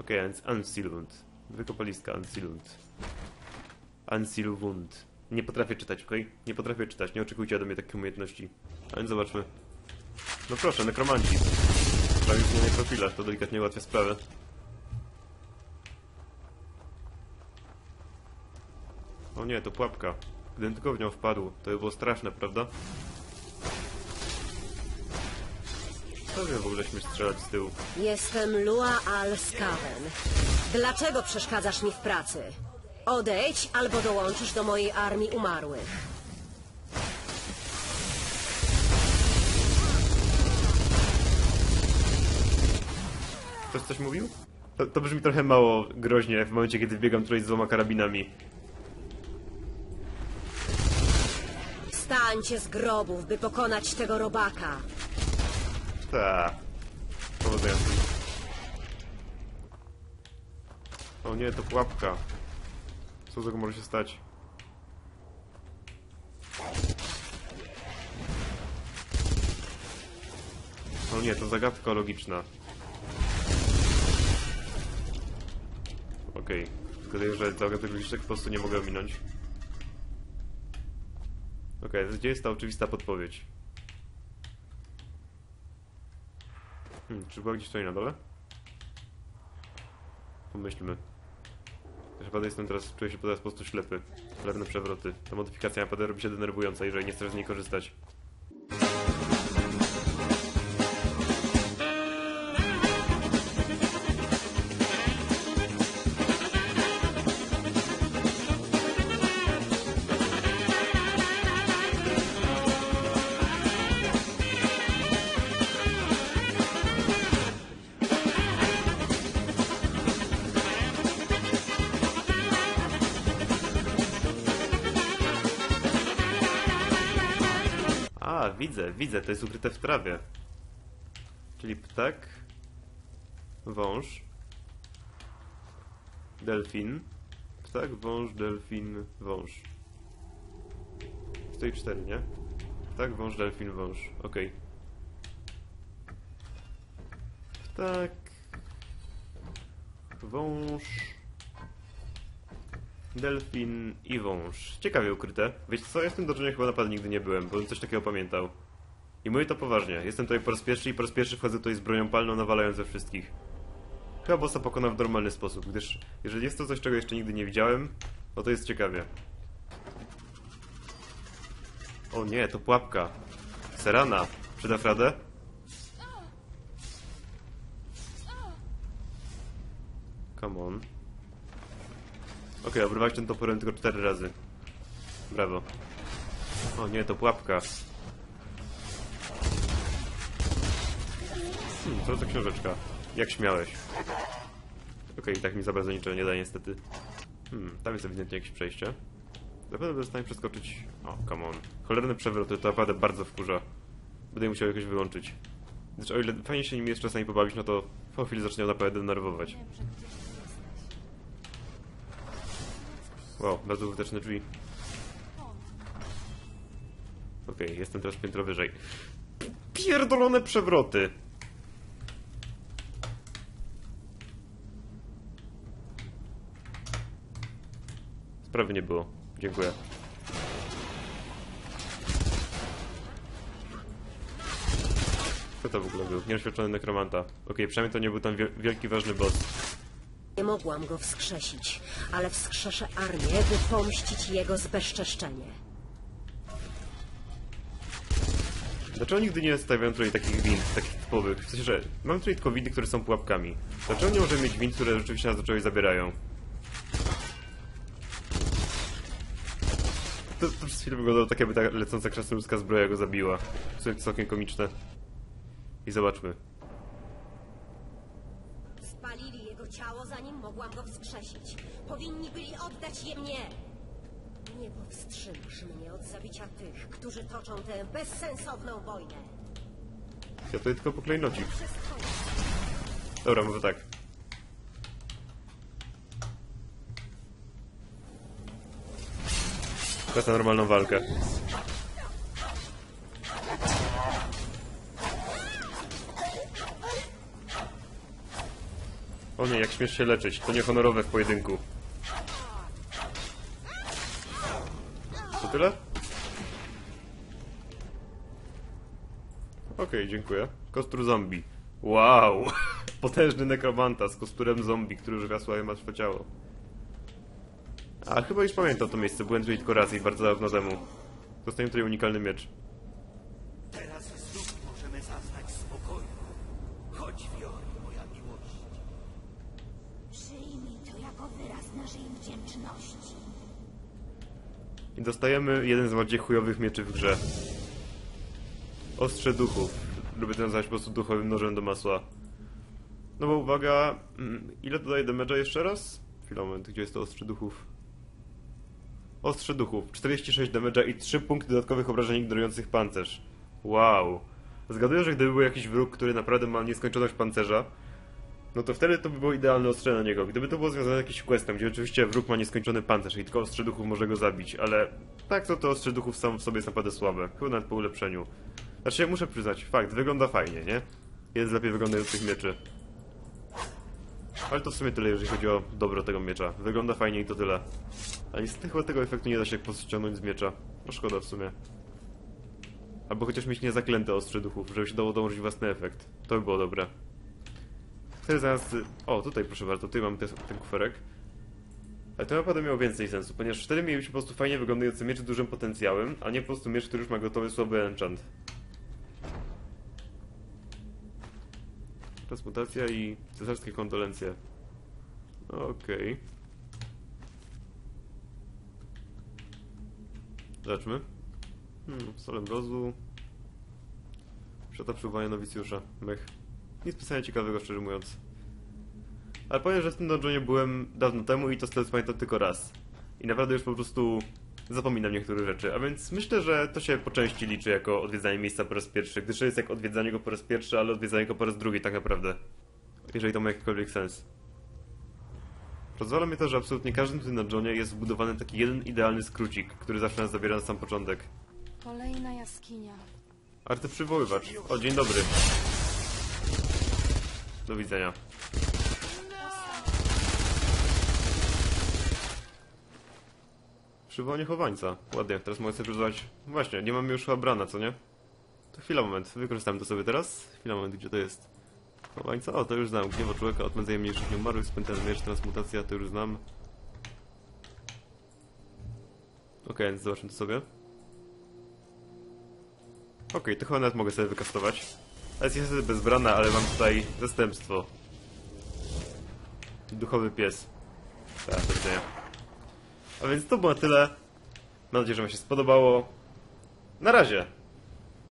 Okej, okay, Ansilund. Wykopaliska Ansilund. Ansilwund. Nie potrafię czytać, okej? Nie potrafię czytać, nie oczekujcie ode mnie takich umiejętności. A więc zobaczmy. No proszę, nekromanci. Prawie zmieniaj profile, to delikatnie ułatwia sprawę. O nie, to pułapka. Gdybym tylko w nią wpadł, to by było straszne, prawda? Co wiem w ogóle śmiesz strzelać z tyłu? Jestem Lua Al-Skaven. Dlaczego przeszkadzasz mi w pracy? Odejdź albo dołączysz do mojej armii umarłych. Ktoś coś mówił? To, to brzmi trochę mało groźnie w momencie, kiedy biegam tutaj z dwoma karabinami. Wstańcie z grobów, by pokonać tego robaka. Ta. Powodzenia. O nie, to pułapka. Co z tego może się stać? O nie, to zagadka logiczna. Okej. Tylko że zagadek logicznych po prostu nie mogę ominąć. Okej, gdzie jest ta oczywista podpowiedź? Hmm, czy była gdzieś tutaj na dole? Pomyślmy. Chyba jestem teraz, czuję się teraz po prostu ślepy. Chlebne przewroty. Ta modyfikacja naprawdę robi się denerwująca, jeżeli nie chcesz z niej korzystać. Widzę, widzę, to jest ukryte w trawie. Czyli ptak, wąż, delfin, ptak, wąż, delfin, wąż. Stoi cztery, nie? Ptak, wąż, delfin, wąż. Okej. Ptak, wąż, delfin i wąż. Ciekawie ukryte. Wiecie co, ja w tym doczeniu chyba naprawdę nigdy nie byłem, bo bym coś takiego pamiętał. I mówię to poważnie. Jestem tutaj po raz pierwszy i po raz pierwszy wchodzę tutaj z bronią palną, nawalając ze wszystkich. Chyba bossa pokonam w normalny sposób, gdyż jeżeli jest to coś, czego jeszcze nigdy nie widziałem, no to jest ciekawie. O nie, to pułapka. Serana. Przyda Fradę? Come on. Okej, obrywałeś ten toporem tylko cztery razy. Brawo. O nie, to pułapka. Hmm, co to książeczka? Jak śmiałeś? Okej, i tak mi za bardzo niczego nie da niestety. Hmm, tam jest ewidentnie jakieś przejście. Zapewne będę w stanie przeskoczyć... O, come on. Cholerne przewroty, to naprawdę bardzo wkurza. Będę musiał jakoś wyłączyć. Znaczy, o ile fajnie się nim jest czasami pobawić, no to po chwili zacznie naprawdę denerwować. Wow, bardzo użyteczne drzwi. Okej, jestem teraz piętro wyżej. Pierdolone przewroty! Sprawy nie było. Dziękuję. Kto to w ogóle był? Nieoświadczony nekromanta. Okej, przynajmniej to nie był tam wiel- wielki, ważny boss. Mogłam go wskrzesić, ale wskrzeszę armię, by pomścić jego zbezczeszczenie. Dlaczego nigdy nie stawiam tutaj takich wind, takich typowych? W sensie, że mam tutaj tylko windy, które są pułapkami. Dlaczego nie możemy mieć wind, które rzeczywiście nas do czegoś zabierają? To, to przez chwilę wyglądało tak, jakby ta lecąca krasnoludzka zbroja go zabiła. To jest całkiem komiczne. I zobaczmy. Spalili jego ciało, zanim mogłam go wskrzesić. Powinni byli oddać je mnie. Nie powstrzymasz mnie od zabicia tych, którzy toczą tę bezsensowną wojnę. Ja tutaj tylko po klejnocik. Dobra, może tak. Na normalną walkę. O nie, jak śmiesz się leczyć. To niehonorowe w pojedynku. To tyle? Okej, dziękuję. Kostur zombie. Wow! Potężny nekromanta z kosturem zombie, który używia swoje martwe ciało. A, chyba już pamiętam to miejsce. Byłem tutaj tylko raz i bardzo dawno temu. Dostałem tutaj unikalny miecz. I dostajemy jeden z bardziej chujowych mieczy w grze. Ostrze duchów. Lubię to nazwać po prostu duchowym nożem do masła. No bo uwaga, mm, ile dodaje damage'a jeszcze raz? Chwila, moment, gdzie jest to ostrze duchów? Ostrze duchów, 46 damage'a i 3 punkty dodatkowych obrażeń ignorujących pancerz. Wow. Zgaduję, że gdyby był jakiś wróg, który naprawdę ma nieskończoność pancerza, no to wtedy to by było idealne ostrze na niego. Gdyby to było związane z jakimś questem, gdzie oczywiście wróg ma nieskończony pancerz i tylko ostrze duchów może go zabić, ale tak to to ostrze duchów sam w sobie jest naprawdę słabe. Chyba nawet po ulepszeniu. Znaczy, muszę przyznać, fakt, wygląda fajnie, nie? Jest lepiej wyglądających mieczy. Ale to w sumie tyle, jeżeli chodzi o dobro tego miecza. Wygląda fajnie i to tyle. A niestety chyba tego efektu nie da się po prostu z miecza. No szkoda w sumie. Albo chociaż mieć niezaklęte ostrze duchów, żeby się dało dołożyć własny efekt. To by było dobre. Wtedy zamiast... O, tutaj proszę bardzo, tutaj mamy ten, ten kuferek. Ale to naprawdę miało więcej sensu, ponieważ wtedy mieliśmy po prostu fajnie wyglądający miecz z dużym potencjałem, a nie po prostu miecz, który już ma gotowy słaby enchant. Transmutacja i cesarskie kondolencje. Okej. Zobaczmy. Hmm, solem rozu. Przeta przywołania nowicjusza. Mech. Nic specjalnie ciekawego, szczerze mówiąc. Ale powiem, że w tym dungeonie byłem dawno temu i to wtedy pamiętam tylko raz. I naprawdę już po prostu zapominam niektóre rzeczy. A więc myślę, że to się po części liczy jako odwiedzanie miejsca po raz pierwszy, gdyż to jest jak odwiedzanie go po raz pierwszy, ale odwiedzanie go po raz drugi tak naprawdę. Jeżeli to ma jakikolwiek sens. Rozwala mnie to, że absolutnie każdym tym dungeonie jest wbudowany taki jeden idealny skrócik, który zawsze nas zabiera na sam początek. Kolejna jaskinia. Arcyprzywoływacz. O, dzień dobry. Do widzenia. Przywołanie chowańca. Ładnie, teraz mogę sobie przyzwać... Właśnie, nie mamy już chyba co nie? To chwila, moment. Wykorzystam to sobie teraz. Chwila, moment, gdzie to jest? Chowańca? O, to już znam. Gniewo człowieka, odmędzenie mniejszych nieumarłych, spętany miecz, transmutacja, to już znam. Okej, więc zobaczmy to sobie. Okej, to chyba nawet mogę sobie wykastować. Jest niestety bezbrana, ale mam tutaj zastępstwo. Duchowy pies. Tak, do widzenia. A więc to było tyle. Mam nadzieję, że Wam się spodobało. Na razie!